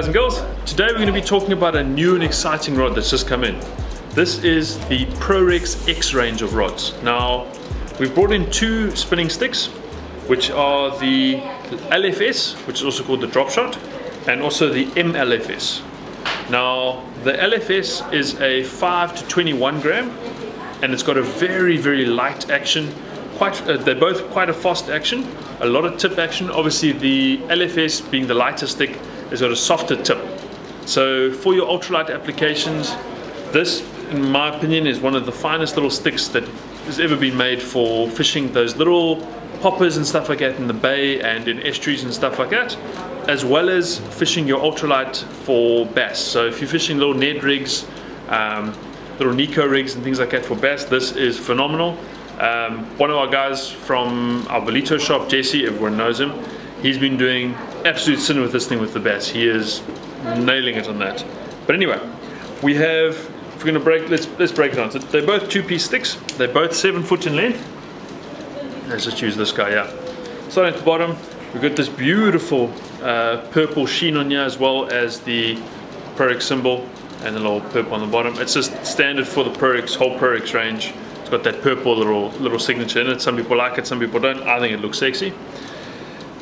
guys and girls, today we're going to be talking about a new and exciting rod that's just come in. This is the Prorex X range of rods. Now, we've brought in two spinning sticks, which are the LFS, which is also called the drop shot, and also the MLFS. Now, the LFS is a 5 to 21 gram, and it's got a very, very light action. Quite, uh, they're both quite a fast action, a lot of tip action. Obviously, the LFS being the lighter stick has got a softer tip. So for your ultralight applications, this, in my opinion, is one of the finest little sticks that has ever been made for fishing those little poppers and stuff like that in the bay and in estuaries and stuff like that, as well as fishing your ultralight for bass. So if you're fishing little Ned rigs, um, little Neko rigs and things like that for bass, this is phenomenal. Um, one of our guys from our Ballito shop, Jesse, everyone knows him, he's been doing absolute sin with this thing with the bass. He is nailing it on that. But anyway, we have, if we're gonna break, let's, let's break it down. So they're both two piece sticks. They're both seven foot in length. Let's just use this guy, yeah. Starting at the bottom, we've got this beautiful uh, purple sheen on here as well as the Prorex symbol and a little purple on the bottom. It's just standard for the Prorex, whole Prorex range It's got that purple little little signature in it. Some people like it, some people don't. I think it looks sexy.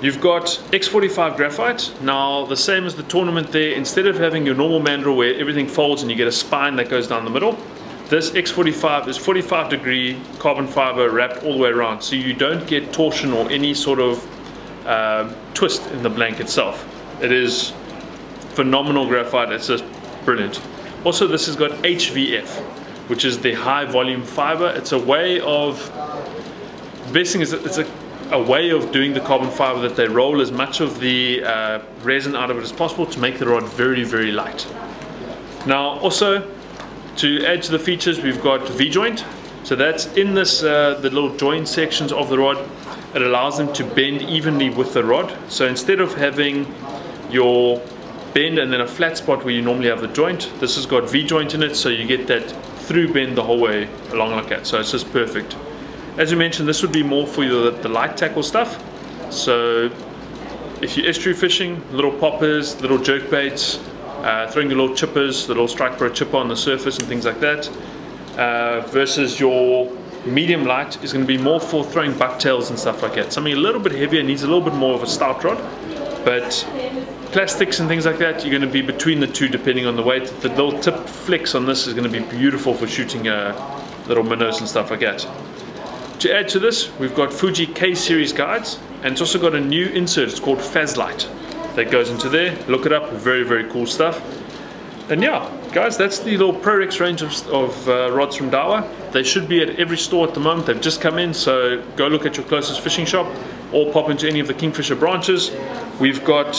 You've got X45 graphite. Now, the same as the tournament there, instead of having your normal mandrel where everything folds and you get a spine that goes down the middle, this X45 is 45 degree carbon fiber wrapped all the way around. So you don't get torsion or any sort of uh, twist in the blank itself. It is phenomenal graphite. It's just brilliant. Also, this has got HVF, which is the high volume fiber. It's a way of, best thing is it's a, a way of doing the carbon fiber that they roll as much of the uh, resin out of it as possible to make the rod very, very light. Now also, to add to the features, we've got V-joint. So that's in this, uh, the little joint sections of the rod. It allows them to bend evenly with the rod. So instead of having your bend and then a flat spot where you normally have the joint, this has got V-joint in it, so you get that through bend the whole way along like that. So it's just perfect. As you mentioned, this would be more for the, the light tackle stuff. So if you're estuary fishing, little poppers, little jerk baits, uh, throwing your little chippers, the little strike pro chipper on the surface and things like that, uh, versus your medium light is going to be more for throwing bucktails and stuff like that. Something a little bit heavier needs a little bit more of a stout rod, but plastics and things like that, you're going to be between the two depending on the weight. The little tip flex on this is going to be beautiful for shooting uh, little minnows and stuff like that. To add to this, we've got Fuji K-series guides, and it's also got a new insert, it's called Fazlite, that goes into there. Look it up, very, very cool stuff. And yeah, guys, that's the little Prorex range of, of uh, rods from Daiwa. They should be at every store at the moment. They've just come in, so go look at your closest fishing shop or pop into any of the Kingfisher branches. We've got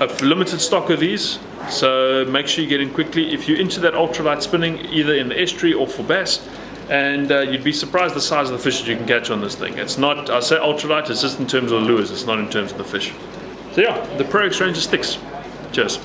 a limited stock of these so make sure you get in quickly if you're into that ultralight spinning either in the estuary or for bass and uh, you'd be surprised the size of the fish that you can catch on this thing. It's not I say ultralight it's just in terms of the lures it's not in terms of the fish. So yeah the Pro range of sticks. Cheers